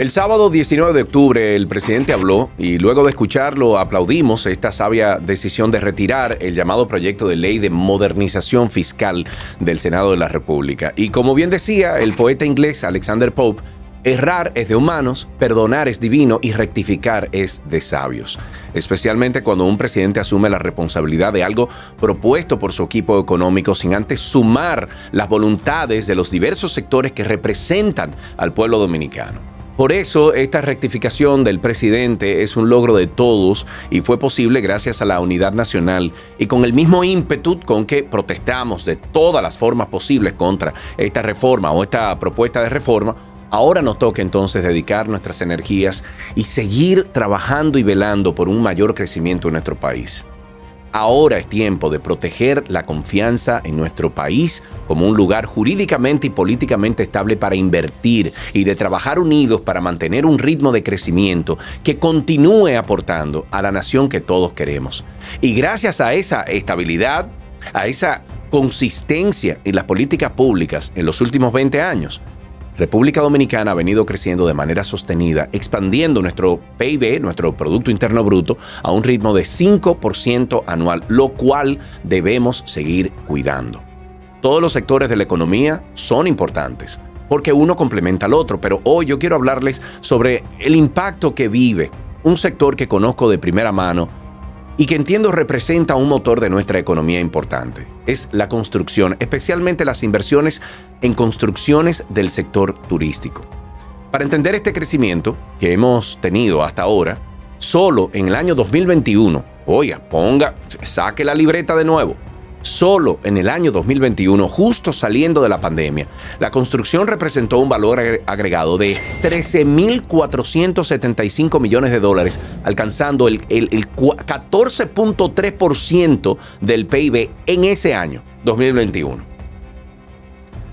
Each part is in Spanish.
El sábado 19 de octubre el presidente habló y luego de escucharlo aplaudimos esta sabia decisión de retirar el llamado proyecto de ley de modernización fiscal del Senado de la República. Y como bien decía el poeta inglés Alexander Pope, Errar es de humanos, perdonar es divino y rectificar es de sabios. Especialmente cuando un presidente asume la responsabilidad de algo propuesto por su equipo económico sin antes sumar las voluntades de los diversos sectores que representan al pueblo dominicano. Por eso esta rectificación del presidente es un logro de todos y fue posible gracias a la unidad nacional y con el mismo ímpetu con que protestamos de todas las formas posibles contra esta reforma o esta propuesta de reforma. Ahora nos toca entonces dedicar nuestras energías y seguir trabajando y velando por un mayor crecimiento en nuestro país. Ahora es tiempo de proteger la confianza en nuestro país como un lugar jurídicamente y políticamente estable para invertir y de trabajar unidos para mantener un ritmo de crecimiento que continúe aportando a la nación que todos queremos. Y gracias a esa estabilidad, a esa consistencia en las políticas públicas en los últimos 20 años, República Dominicana ha venido creciendo de manera sostenida, expandiendo nuestro PIB, nuestro Producto Interno Bruto, a un ritmo de 5% anual, lo cual debemos seguir cuidando. Todos los sectores de la economía son importantes, porque uno complementa al otro, pero hoy yo quiero hablarles sobre el impacto que vive un sector que conozco de primera mano y que entiendo representa un motor de nuestra economía importante. Es la construcción, especialmente las inversiones en construcciones del sector turístico. Para entender este crecimiento que hemos tenido hasta ahora, solo en el año 2021, oiga, ponga, saque la libreta de nuevo, Solo en el año 2021, justo saliendo de la pandemia, la construcción representó un valor agregado de 13.475 millones de dólares, alcanzando el, el 14.3% del PIB en ese año, 2021.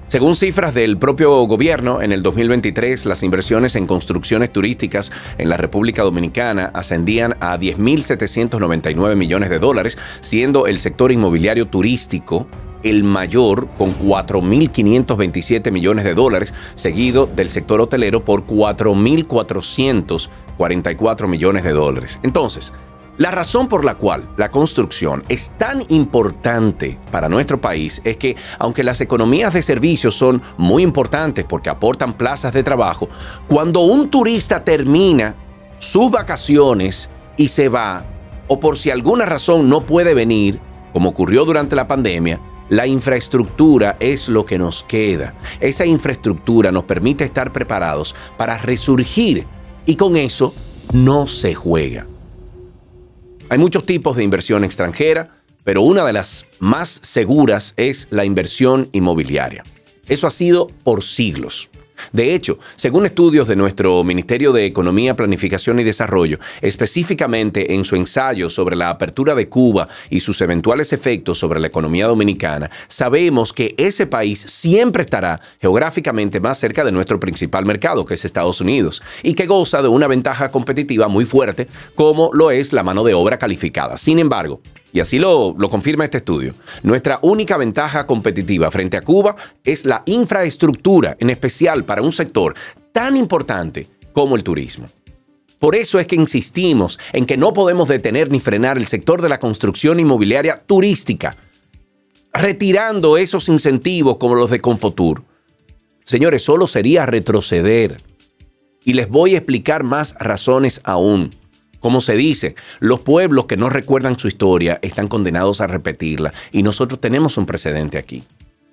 Según cifras del propio gobierno, en el 2023 las inversiones en construcciones turísticas en la República Dominicana ascendían a 10.799 millones de dólares, siendo el sector inmobiliario turístico el mayor con 4.527 millones de dólares, seguido del sector hotelero por 4.444 millones de dólares. Entonces, la razón por la cual la construcción es tan importante para nuestro país es que, aunque las economías de servicios son muy importantes porque aportan plazas de trabajo, cuando un turista termina sus vacaciones y se va, o por si alguna razón no puede venir, como ocurrió durante la pandemia, la infraestructura es lo que nos queda. Esa infraestructura nos permite estar preparados para resurgir y con eso no se juega. Hay muchos tipos de inversión extranjera, pero una de las más seguras es la inversión inmobiliaria. Eso ha sido por siglos. De hecho, según estudios de nuestro Ministerio de Economía, Planificación y Desarrollo, específicamente en su ensayo sobre la apertura de Cuba y sus eventuales efectos sobre la economía dominicana, sabemos que ese país siempre estará geográficamente más cerca de nuestro principal mercado, que es Estados Unidos, y que goza de una ventaja competitiva muy fuerte, como lo es la mano de obra calificada. Sin embargo, y así lo, lo, confirma este estudio, nuestra única ventaja competitiva frente a Cuba es la infraestructura, en especial para un sector tan importante como el turismo. Por eso es que insistimos en que no podemos detener ni frenar el sector de la construcción inmobiliaria turística, retirando esos incentivos como los de Confotur. Señores, solo sería retroceder. Y les voy a explicar más razones aún. Como se dice, los pueblos que no recuerdan su historia están condenados a repetirla y nosotros tenemos un precedente aquí.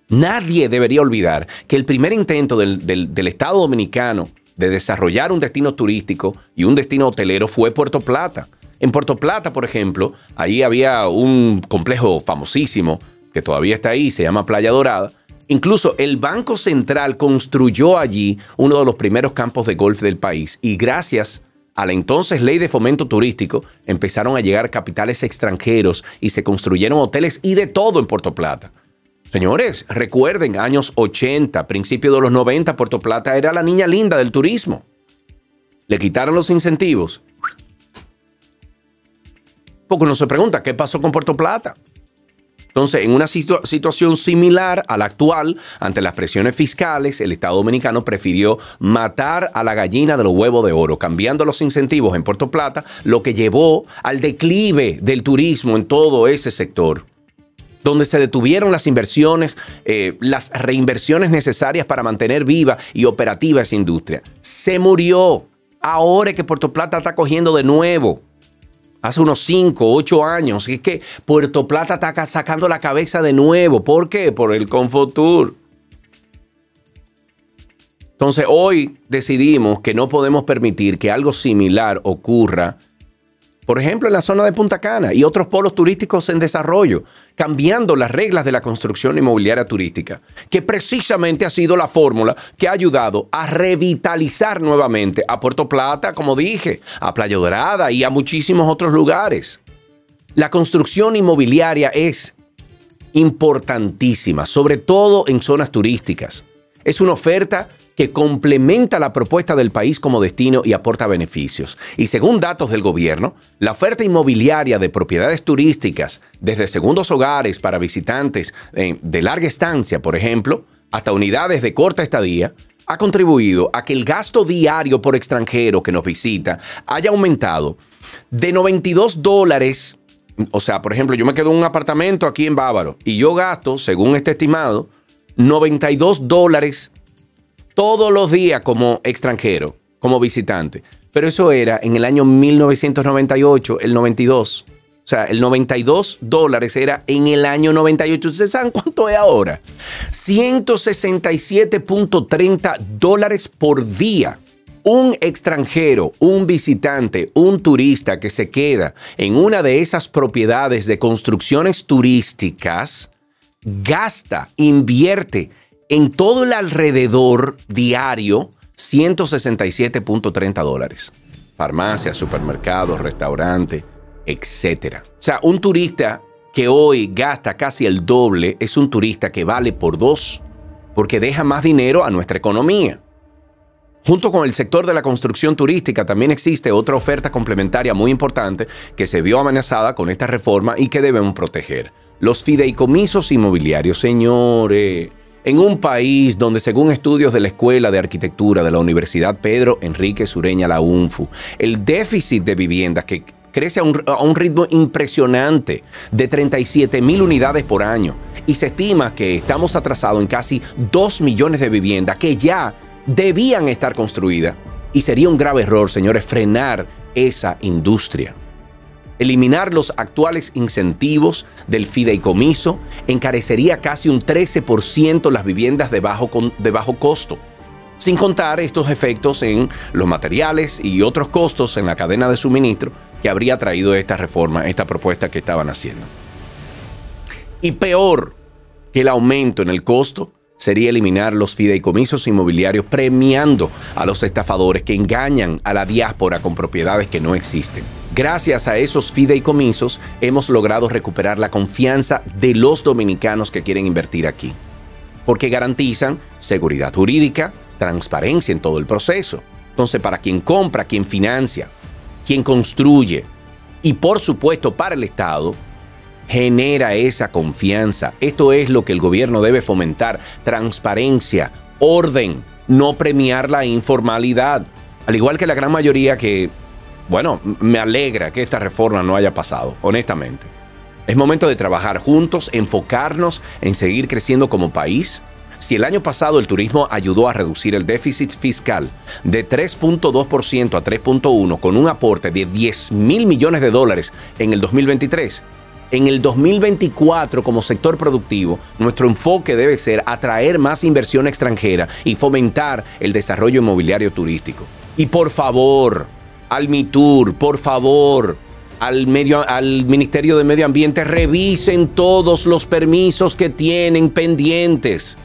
Nadie debería olvidar que el primer intento del, Estado dominicano de desarrollar un destino turístico y un destino hotelero fue Puerto Plata. En Puerto Plata, por ejemplo, ahí había un complejo famosísimo que todavía está ahí, se llama Playa Dorada. Incluso el Banco Central construyó allí uno de los primeros campos de golf del país y gracias a la entonces ley de fomento turístico empezaron a llegar capitales extranjeros y se construyeron hoteles y de todo en Puerto Plata. Señores, recuerden, años 80, principios de los 90, Puerto Plata era la niña linda del turismo. Le quitaron los incentivos. Porque uno se pregunta, ¿qué pasó con Puerto Plata? Entonces, en una situación similar a la actual, ante las presiones fiscales, el Estado dominicano prefirió matar a la gallina de los huevos de oro, cambiando los incentivos en Puerto Plata, lo que llevó al declive del turismo en todo ese sector donde se detuvieron las inversiones, eh, las reinversiones necesarias para mantener viva y operativa esa industria. Se murió. Ahora que Puerto Plata está cogiendo de nuevo hace unos 5, 8 años. Y es que Puerto Plata está sacando la cabeza de nuevo. ¿Por qué? Por el Confotur. Entonces hoy decidimos que no podemos permitir que algo similar ocurra por ejemplo, en la zona de Punta Cana y otros polos turísticos en desarrollo, cambiando las reglas de la construcción inmobiliaria turística, que precisamente ha sido la fórmula que ha ayudado a revitalizar nuevamente a Puerto Plata, como dije, a Playa Dorada y a muchísimos otros lugares. La construcción inmobiliaria es importantísima, sobre todo en zonas turísticas. Es una oferta que complementa la propuesta del país como destino y aporta beneficios. Y según datos del gobierno, la oferta inmobiliaria de propiedades turísticas, desde segundos hogares para visitantes eh, de larga estancia, por ejemplo, hasta unidades de corta estadía, ha contribuido a que el gasto diario por extranjero que nos visita haya aumentado de 92 dólares. O sea, por ejemplo, yo me quedo en un apartamento aquí en Bávaro y yo gasto, según este estimado, 92 dólares todos los días como extranjero, como visitante. Pero eso era en el año 1998, el 92. O sea, el 92 dólares era en el año 98. ¿Ustedes saben cuánto es ahora? 167.30 dólares por día. Un extranjero, un visitante, un turista que se queda en una de esas propiedades de construcciones turísticas, gasta, invierte en todo el alrededor diario 167.30 dólares. Farmacias, supermercados, restaurantes, etc. O sea, un turista que hoy gasta casi el doble es un turista que vale por dos, porque deja más dinero a nuestra economía. Junto con el sector de la construcción turística también existe otra oferta complementaria muy importante que se vio amenazada con esta reforma y que debemos proteger. Los fideicomisos inmobiliarios, señores en un país donde según estudios de la Escuela de Arquitectura de la Universidad Pedro Enrique Sureña, la UNFU, el déficit de viviendas que crece a un, ritmo impresionante de 37 mil unidades por año y se estima que estamos atrasados en casi 2 millones de viviendas que ya debían estar construidas. Y sería un grave error, señores, frenar esa industria. Eliminar los actuales incentivos del fideicomiso encarecería casi un 13% las viviendas de bajo, costo, sin contar estos efectos en los materiales y otros costos en la cadena de suministro que habría traído esta reforma, esta propuesta que estaban haciendo. Y peor que el aumento en el costo sería eliminar los fideicomisos inmobiliarios premiando a los estafadores que engañan a la diáspora con propiedades que no existen. Gracias a esos fideicomisos hemos logrado recuperar la confianza de los dominicanos que quieren invertir aquí, porque garantizan seguridad jurídica, transparencia en todo el proceso. Entonces, para quien compra, quien financia, quien construye y por supuesto para el Estado, genera esa confianza. Esto es lo que el gobierno debe fomentar, transparencia, orden, no premiar la informalidad. Al igual que la gran mayoría que, bueno, me alegra que esta reforma no haya pasado, honestamente. Es momento de trabajar juntos, enfocarnos en seguir creciendo como país. Si el año pasado el turismo ayudó a reducir el déficit fiscal de 3.2% a 3.1% con un aporte de 10 mil millones de dólares en el 2023, en el 2024 como sector productivo, nuestro enfoque debe ser atraer más inversión extranjera y fomentar el desarrollo inmobiliario turístico. Y por favor, al MITUR, por favor, al, medio, al Ministerio de Medio Ambiente, revisen todos los permisos que tienen pendientes.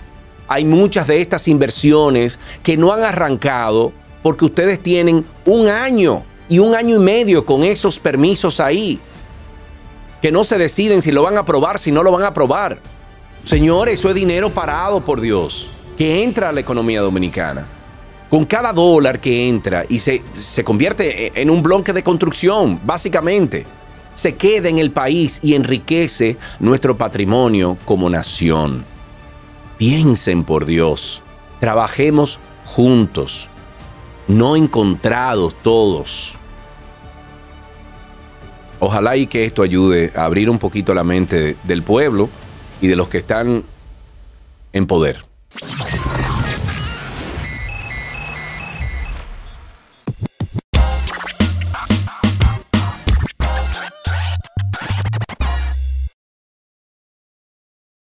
Hay muchas de estas inversiones que no han arrancado porque ustedes tienen un año y un año y medio con esos permisos ahí que no se deciden si lo van a aprobar, si no lo van a aprobar. Señores, eso es dinero parado, por Dios, que entra a la economía dominicana. Con cada dólar que entra y se, se convierte en un bloque de construcción, básicamente. se quede en el país y enriquece nuestro patrimonio como nación. Piensen por Dios, trabajemos juntos, no encontrados todos. Ojalá y que esto ayude a abrir un poquito la mente del pueblo y de los que están en poder.